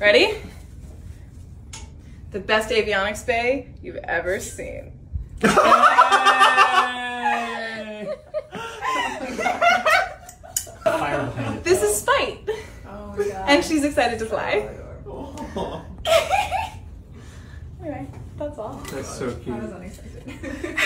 Ready? The best avionics bay you've ever seen. This is Spite, Oh and she's excited to fly. anyway, that's all. That's so That cute. was unexpected.